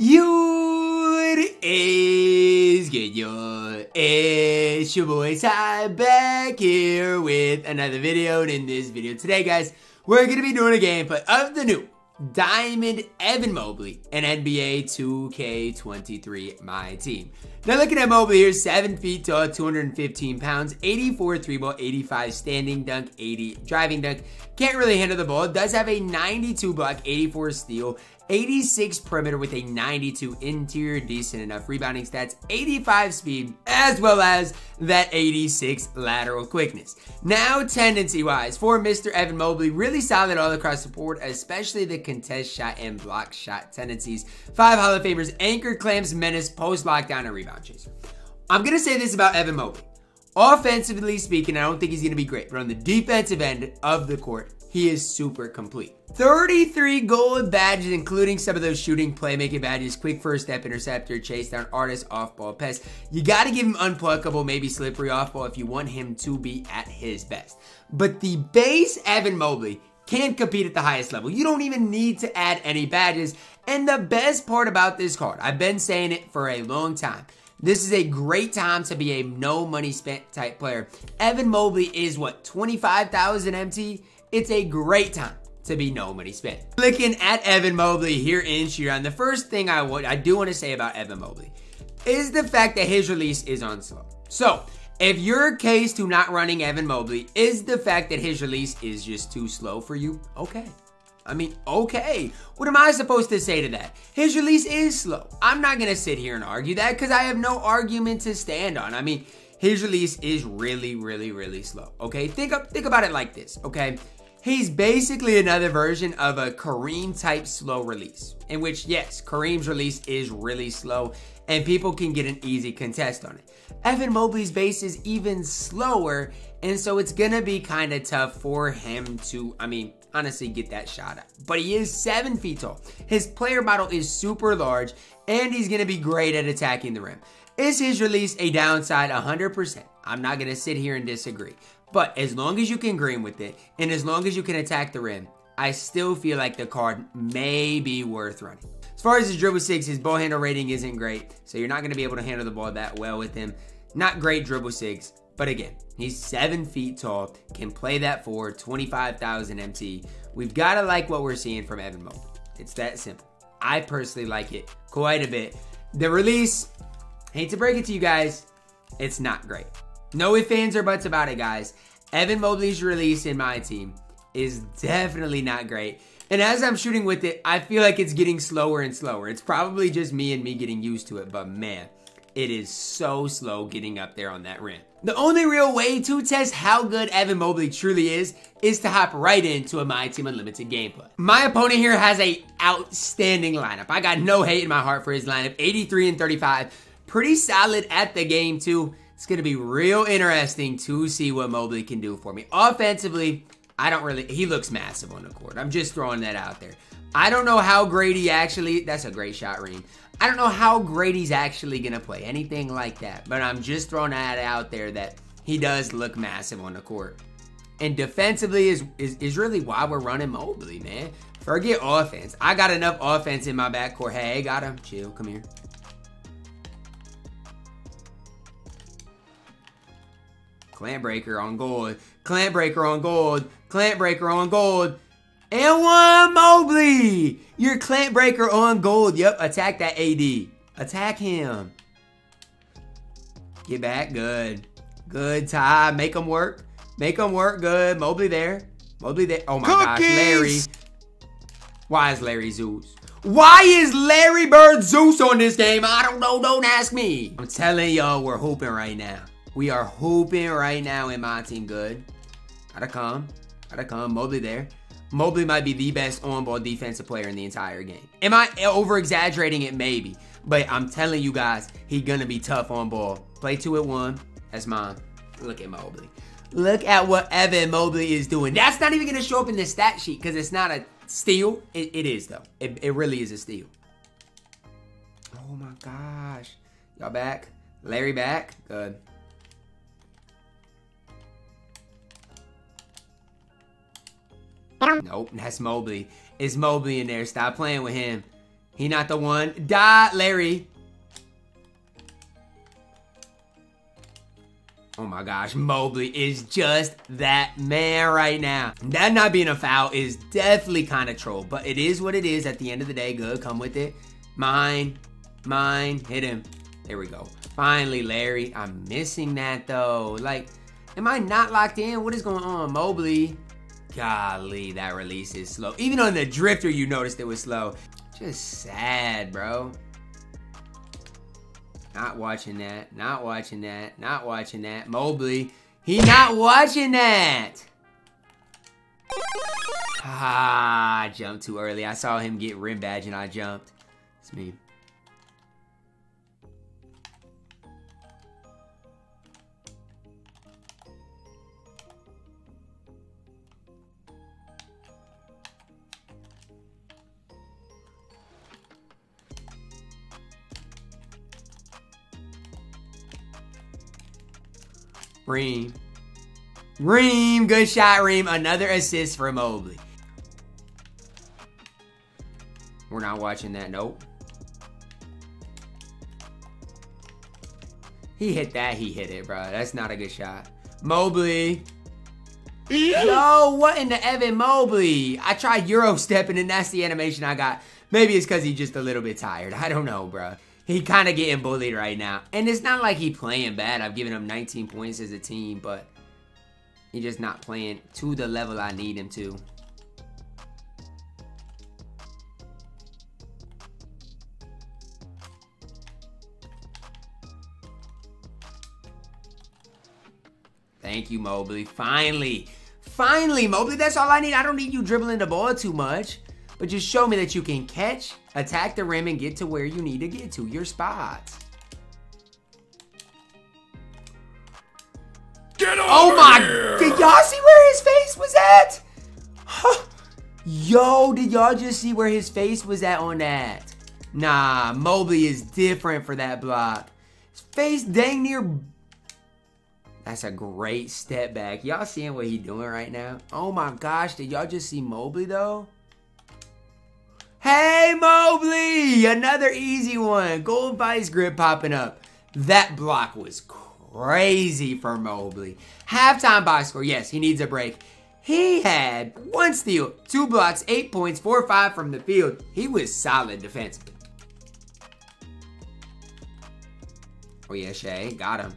You is good, yo. It's your boy Ty back here with another video. And in this video today, guys, we're gonna be doing a gameplay of the new Diamond Evan Mobley and NBA 2K23 My Team. Now looking at Mobley here, 7 feet tall, 215 pounds, 84 three ball, 85 standing dunk, 80 driving dunk. Can't really handle the ball. Does have a 92 block, 84 steal, 86 perimeter with a 92 interior, decent enough rebounding stats, 85 speed, as well as that 86 lateral quickness. Now, tendency wise, for Mr. Evan Mobley, really solid all across the board, especially the contest shot and block shot tendencies. Five Hall of Famers, anchor, clamps, menace, post lockdown, and rebound chaser. I'm going to say this about Evan Mobley. Offensively speaking, I don't think he's going to be great, but on the defensive end of the court, he is super complete. 33 gold badges, including some of those shooting playmaking badges, quick first step interceptor, chase down, artist, off ball pass. You got to give him unpluckable, maybe slippery off ball if you want him to be at his best. But the base Evan Mobley can compete at the highest level. You don't even need to add any badges. And the best part about this card, I've been saying it for a long time. This is a great time to be a no money spent type player. Evan Mobley is what, 25,000 MT? It's a great time to be no money spent. Looking at Evan Mobley here in Shiran, the first thing I would I do want to say about Evan Mobley is the fact that his release is on slow. So if your case to not running Evan Mobley is the fact that his release is just too slow for you, okay. I mean, okay. What am I supposed to say to that? His release is slow. I'm not going to sit here and argue that because I have no argument to stand on. I mean, his release is really, really, really slow. Okay, think up, think about it like this. Okay, He's basically another version of a Kareem type slow release, in which, yes, Kareem's release is really slow and people can get an easy contest on it. Evan Mobley's base is even slower, and so it's gonna be kind of tough for him to, I mean, honestly, get that shot at. But he is seven feet tall. His player model is super large, and he's gonna be great at attacking the rim. Is his release a downside 100%? I'm not gonna sit here and disagree. But as long as you can green with it, and as long as you can attack the rim, I still feel like the card may be worth running. As far as his dribble six, his ball handle rating isn't great, so you're not going to be able to handle the ball that well with him. Not great dribble six, but again, he's seven feet tall, can play that forward, 25,000 MT. We've got to like what we're seeing from Evan Mobley. It's that simple. I personally like it quite a bit. The release, hate to break it to you guys, it's not great. No ifs, fans or buts about it, guys. Evan Mobley's release in my team is definitely not great. And as I'm shooting with it, I feel like it's getting slower and slower. It's probably just me and me getting used to it, but man, it is so slow getting up there on that rim. The only real way to test how good Evan Mobley truly is, is to hop right into a My Team Unlimited gameplay. My opponent here has a outstanding lineup. I got no hate in my heart for his lineup. 83 and 35. Pretty solid at the game too. It's going to be real interesting to see what Mobley can do for me. Offensively, I don't really, he looks massive on the court. I'm just throwing that out there. I don't know how great he actually, that's a great shot, Reem. I don't know how great he's actually going to play, anything like that. But I'm just throwing that out there that he does look massive on the court. And defensively is, is, is really why we're running Mobley, man. Forget offense. I got enough offense in my backcourt. Hey, got him. Chill, come here. Clamp breaker on gold. Clamp breaker on gold. Clamp breaker on gold. And one Mobley. Your clamp breaker on gold. Yep, attack that AD. Attack him. Get back. Good. Good tie. Make him work. Make him work. Good. Mobley there. Mobley there. Oh my Cookies. gosh. Larry. Why is Larry Zeus? Why is Larry Bird Zeus on this game? I don't know. Don't ask me. I'm telling y'all, we're hooping right now. We are hooping right now in my team good. Gotta come. Gotta come. Mobley there. Mobley might be the best on-ball defensive player in the entire game. Am I over-exaggerating it? Maybe. But I'm telling you guys, he gonna be tough on ball. Play two at one. That's mine. Look at Mobley. Look at what Evan Mobley is doing. That's not even gonna show up in the stat sheet because it's not a steal. It, it is though. It, it really is a steal. Oh my gosh. Y'all back? Larry back? Good. Nope, that's Mobley. It's Mobley in there. Stop playing with him. He not the one. Die, Larry. Oh my gosh, Mobley is just that man right now. That not being a foul is definitely kind of troll, but it is what it is at the end of the day. Good, come with it. Mine, mine, hit him. There we go. Finally, Larry. I'm missing that though. Like, am I not locked in? What is going on, Mobley? Golly, that release is slow. Even on the drifter, you noticed it was slow. Just sad, bro. Not watching that. Not watching that. Not watching that. Mobley. He not watching that. Ah, I jumped too early. I saw him get rim badge and I jumped. It's me. Reem. Reem, good shot, Reem. Another assist for Mobley. We're not watching that. Nope. He hit that. He hit it, bro. That's not a good shot. Mobley. Yo, what in the Evan Mobley? I tried Euro stepping and that's the animation I got. Maybe it's because he's just a little bit tired. I don't know, bro he kind of getting bullied right now. And it's not like he playing bad. I've given him 19 points as a team, but he just not playing to the level I need him to. Thank you, Mobley. Finally. Finally, Mobley. That's all I need. I don't need you dribbling the ball too much. But just show me that you can catch, attack the rim, and get to where you need to get to, your spots. Get over Oh my, here. did y'all see where his face was at? Huh. Yo, did y'all just see where his face was at on that? Nah, Mobley is different for that block. His face dang near... That's a great step back. Y'all seeing what he doing right now? Oh my gosh, did y'all just see Mobley though? Hey, Mobley! Another easy one. Gold Vice Grip popping up. That block was crazy for Mobley. Halftime box score. Yes, he needs a break. He had one steal, two blocks, eight points, four five from the field. He was solid defensively. Oh yeah, Shai. Got him.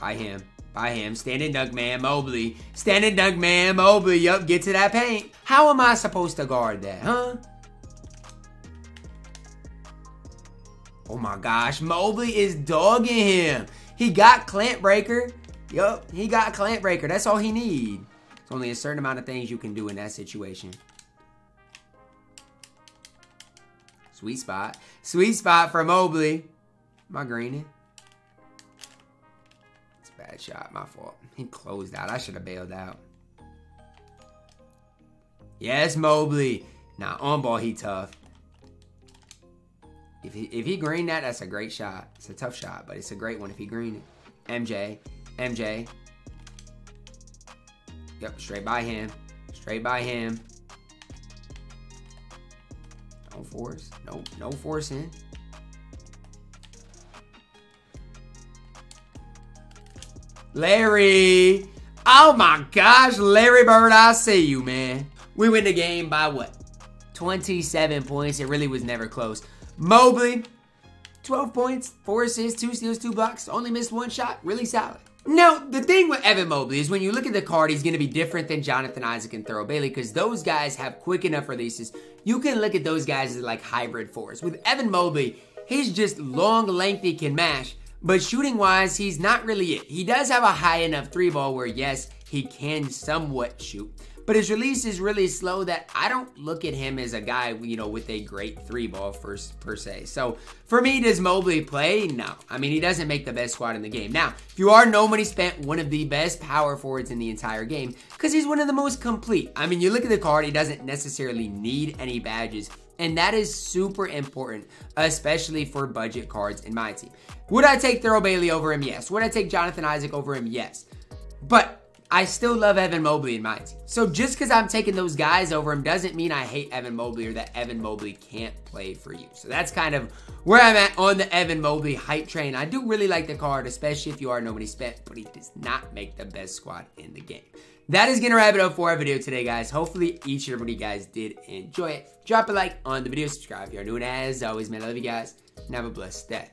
By him. By him. Standing dunk man, Mobley. Standing dunk man, Mobley. Yup, get to that paint. How am I supposed to guard that, huh? Oh my gosh, Mobley is dogging him. He got clamp breaker. Yup, he got clamp breaker. That's all he need. It's only a certain amount of things you can do in that situation. Sweet spot. Sweet spot for Mobley. Am I? It's a bad shot. My fault. He closed out. I should have bailed out. Yes, Mobley. Now, on ball, he tough. If he if he green that, that's a great shot. It's a tough shot, but it's a great one if he green it. MJ, MJ. Yep, straight by him. Straight by him. No force. No, no forcing. Larry. Oh my gosh, Larry Bird, I see you, man. We win the game by what? 27 points. It really was never close. Mobley, 12 points, 4 assists, 2 steals, 2 blocks. Only missed one shot. Really solid. Now, the thing with Evan Mobley is when you look at the card, he's going to be different than Jonathan Isaac and Thurl Bailey because those guys have quick enough releases. You can look at those guys as like hybrid fours. With Evan Mobley, he's just long, lengthy, can mash. But shooting wise, he's not really it. He does have a high enough three ball where, yes, he can somewhat shoot. But his release is really slow that I don't look at him as a guy, you know, with a great three ball first per se. So for me, does Mobley play? No. I mean, he doesn't make the best squad in the game. Now, if you are no money spent, one of the best power forwards in the entire game because he's one of the most complete. I mean, you look at the card, he doesn't necessarily need any badges. And that is super important, especially for budget cards in my team. Would I take Thurl Bailey over him? Yes. Would I take Jonathan Isaac over him? Yes. But I still love Evan Mobley in my team. So just because I'm taking those guys over him doesn't mean I hate Evan Mobley or that Evan Mobley can't play for you. So that's kind of where I'm at on the Evan Mobley hype train. I do really like the card, especially if you are nobody spent, but he does not make the best squad in the game. That is going to wrap it up for our video today, guys. Hopefully, each and every one of you guys did enjoy it. Drop a like on the video, subscribe if you're new, and as always, man, I love you guys, and have a blessed day.